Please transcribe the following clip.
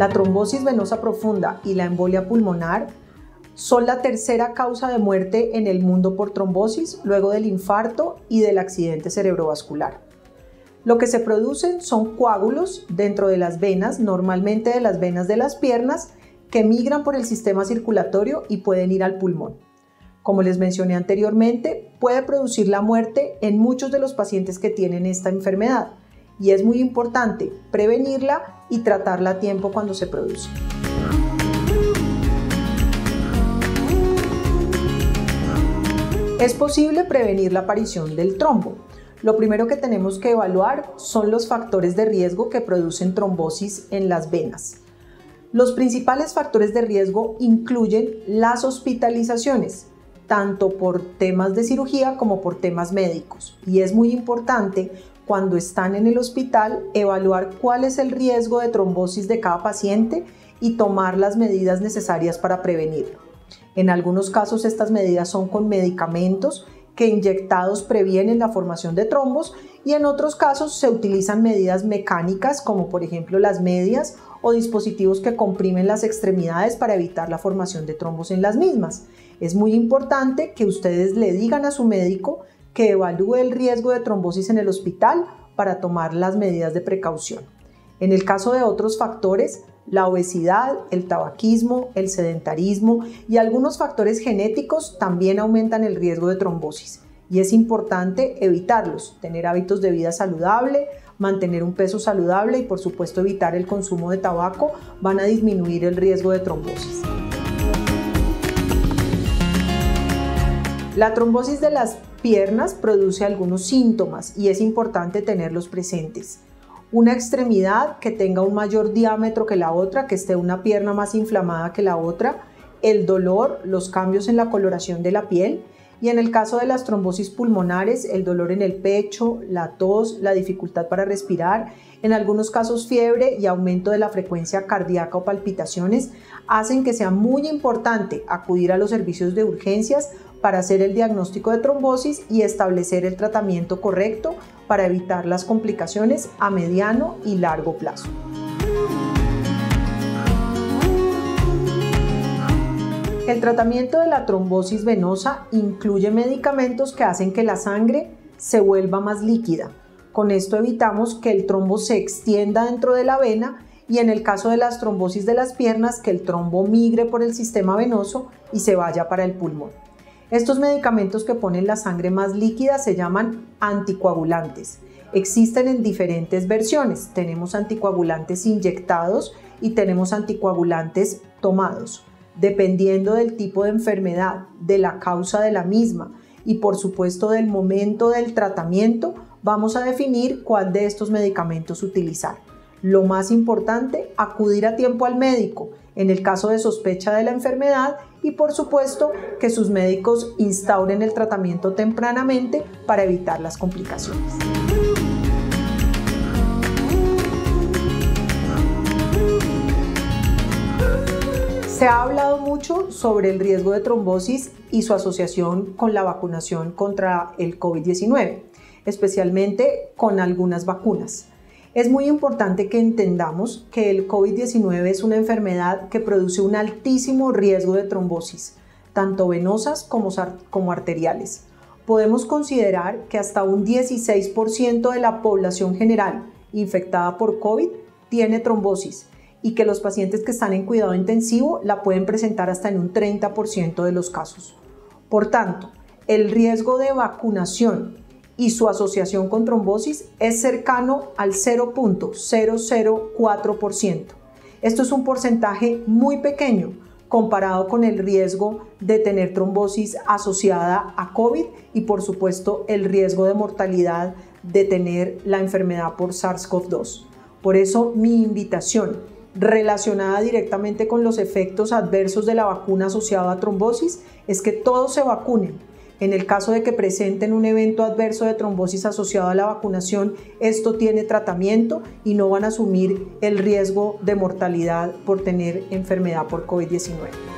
La trombosis venosa profunda y la embolia pulmonar son la tercera causa de muerte en el mundo por trombosis luego del infarto y del accidente cerebrovascular. Lo que se producen son coágulos dentro de las venas, normalmente de las venas de las piernas, que migran por el sistema circulatorio y pueden ir al pulmón. Como les mencioné anteriormente, puede producir la muerte en muchos de los pacientes que tienen esta enfermedad y es muy importante prevenirla y tratarla a tiempo cuando se produce. Es posible prevenir la aparición del trombo. Lo primero que tenemos que evaluar son los factores de riesgo que producen trombosis en las venas. Los principales factores de riesgo incluyen las hospitalizaciones, tanto por temas de cirugía como por temas médicos. Y es muy importante cuando están en el hospital evaluar cuál es el riesgo de trombosis de cada paciente y tomar las medidas necesarias para prevenirlo. En algunos casos estas medidas son con medicamentos que inyectados previenen la formación de trombos y en otros casos se utilizan medidas mecánicas como por ejemplo las medias o dispositivos que comprimen las extremidades para evitar la formación de trombos en las mismas. Es muy importante que ustedes le digan a su médico que evalúe el riesgo de trombosis en el hospital para tomar las medidas de precaución. En el caso de otros factores, la obesidad, el tabaquismo, el sedentarismo y algunos factores genéticos también aumentan el riesgo de trombosis y es importante evitarlos, tener hábitos de vida saludable, mantener un peso saludable y por supuesto evitar el consumo de tabaco van a disminuir el riesgo de trombosis. La trombosis de las piernas produce algunos síntomas y es importante tenerlos presentes. Una extremidad que tenga un mayor diámetro que la otra, que esté una pierna más inflamada que la otra, el dolor, los cambios en la coloración de la piel y en el caso de las trombosis pulmonares, el dolor en el pecho, la tos, la dificultad para respirar, en algunos casos fiebre y aumento de la frecuencia cardíaca o palpitaciones, hacen que sea muy importante acudir a los servicios de urgencias para hacer el diagnóstico de trombosis y establecer el tratamiento correcto para evitar las complicaciones a mediano y largo plazo. El tratamiento de la trombosis venosa incluye medicamentos que hacen que la sangre se vuelva más líquida. Con esto evitamos que el trombo se extienda dentro de la vena y en el caso de las trombosis de las piernas que el trombo migre por el sistema venoso y se vaya para el pulmón. Estos medicamentos que ponen la sangre más líquida se llaman anticoagulantes. Existen en diferentes versiones. Tenemos anticoagulantes inyectados y tenemos anticoagulantes tomados, dependiendo del tipo de enfermedad, de la causa de la misma y por supuesto del momento del tratamiento, vamos a definir cuál de estos medicamentos utilizar. Lo más importante, acudir a tiempo al médico en el caso de sospecha de la enfermedad y por supuesto que sus médicos instauren el tratamiento tempranamente para evitar las complicaciones. Se ha hablado mucho sobre el riesgo de trombosis y su asociación con la vacunación contra el COVID-19, especialmente con algunas vacunas. Es muy importante que entendamos que el COVID-19 es una enfermedad que produce un altísimo riesgo de trombosis, tanto venosas como, arteriales. Podemos considerar que hasta un 16% de la población general infectada por COVID tiene trombosis y que los pacientes que están en cuidado intensivo la pueden presentar hasta en un 30% de los casos. Por tanto, el riesgo de vacunación y su asociación con trombosis es cercano al 0.004%. Esto es un porcentaje muy pequeño comparado con el riesgo de tener trombosis asociada a COVID y por supuesto el riesgo de mortalidad de tener la enfermedad por SARS-CoV-2. Por eso mi invitación relacionada directamente con los efectos adversos de la vacuna asociada a trombosis es que todos se vacunen en el caso de que presenten un evento adverso de trombosis asociado a la vacunación, esto tiene tratamiento y no van a asumir el riesgo de mortalidad por tener enfermedad por COVID-19.